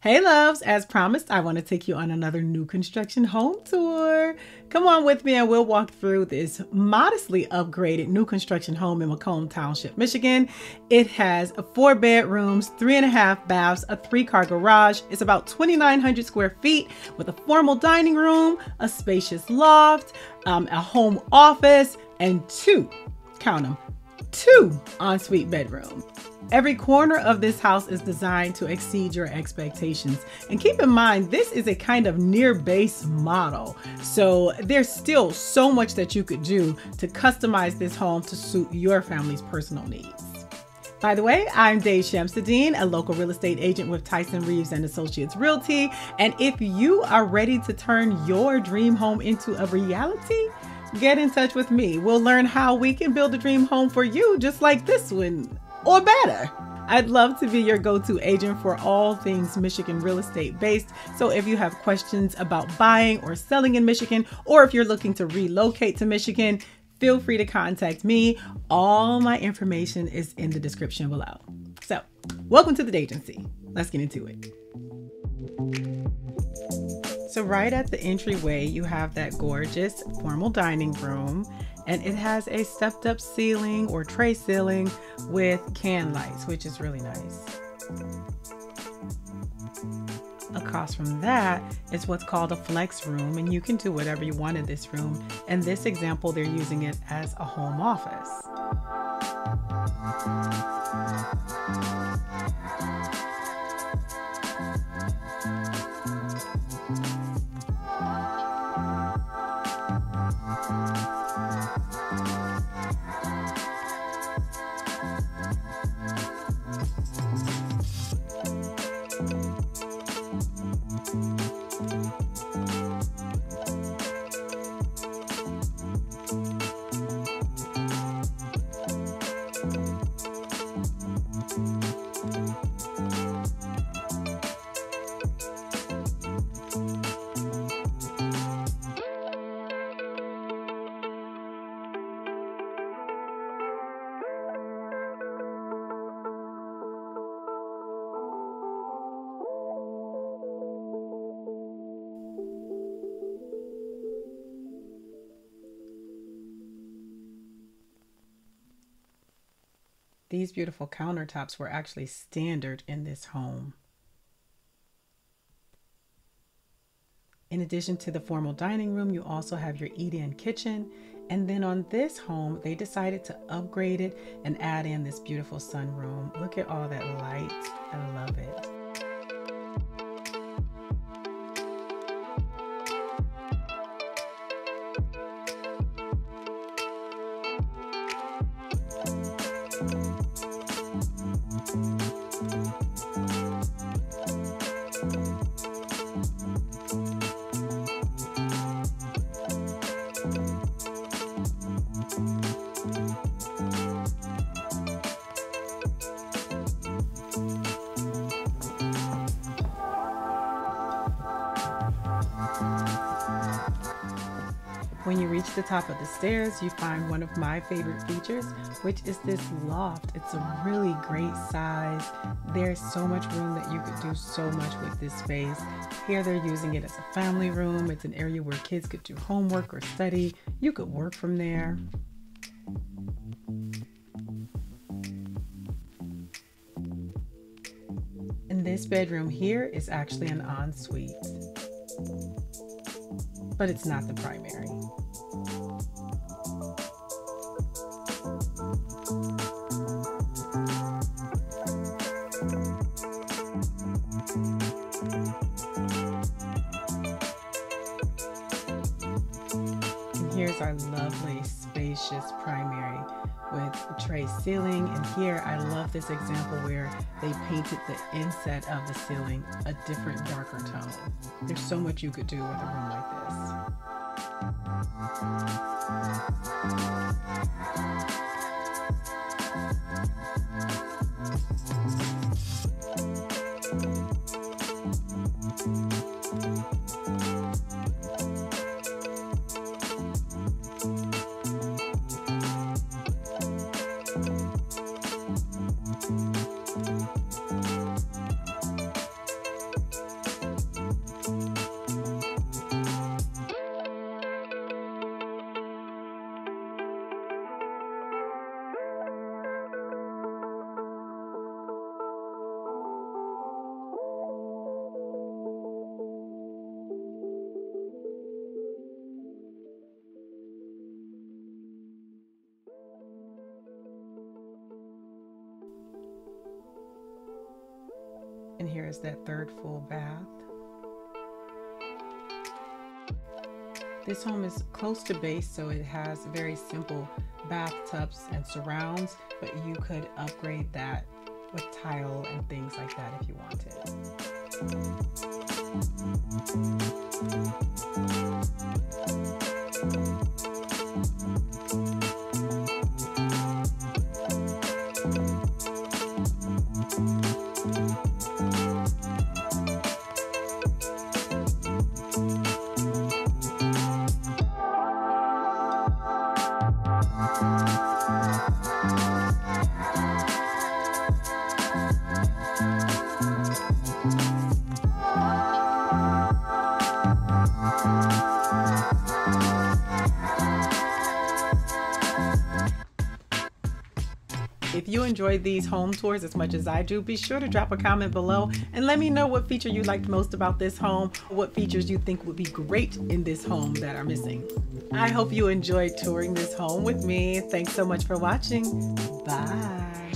Hey loves, as promised, I want to take you on another new construction home tour. Come on with me and we'll walk through this modestly upgraded new construction home in Macomb Township, Michigan. It has four bedrooms, three and a half baths, a three car garage. It's about 2,900 square feet with a formal dining room, a spacious loft, um, a home office, and two, count them, two ensuite bedrooms. Every corner of this house is designed to exceed your expectations. And keep in mind, this is a kind of near base model. So there's still so much that you could do to customize this home to suit your family's personal needs. By the way, I'm Day Shamsud-Din, a local real estate agent with Tyson Reeves and Associates Realty. And if you are ready to turn your dream home into a reality, get in touch with me. We'll learn how we can build a dream home for you just like this one or better. I'd love to be your go to agent for all things Michigan real estate based. So if you have questions about buying or selling in Michigan, or if you're looking to relocate to Michigan, feel free to contact me. All my information is in the description below. So, welcome to the agency. Let's get into it. So, right at the entryway, you have that gorgeous formal dining room and it has a stepped up ceiling or tray ceiling with can lights, which is really nice. Across from that is what's called a flex room, and you can do whatever you want in this room. In this example, they're using it as a home office. These beautiful countertops were actually standard in this home. In addition to the formal dining room, you also have your eat-in kitchen. And then on this home, they decided to upgrade it and add in this beautiful sunroom. Look at all that light. I love it. When you reach the top of the stairs, you find one of my favorite features, which is this loft. It's a really great size. There's so much room that you could do so much with this space. Here they're using it as a family room. It's an area where kids could do homework or study. You could work from there. And this bedroom here is actually an ensuite but it's not the primary. And here's our lovely spacious primary with tray ceiling and here I love this example where they painted the inset of the ceiling a different darker tone. There's so much you could do with a room like this. And here is that third full bath. This home is close to base, so it has very simple bathtubs and surrounds, but you could upgrade that with tile and things like that if you wanted. Bye. You enjoy these home tours as much as I do, be sure to drop a comment below and let me know what feature you liked most about this home, what features you think would be great in this home that are missing. I hope you enjoyed touring this home with me. Thanks so much for watching. Bye.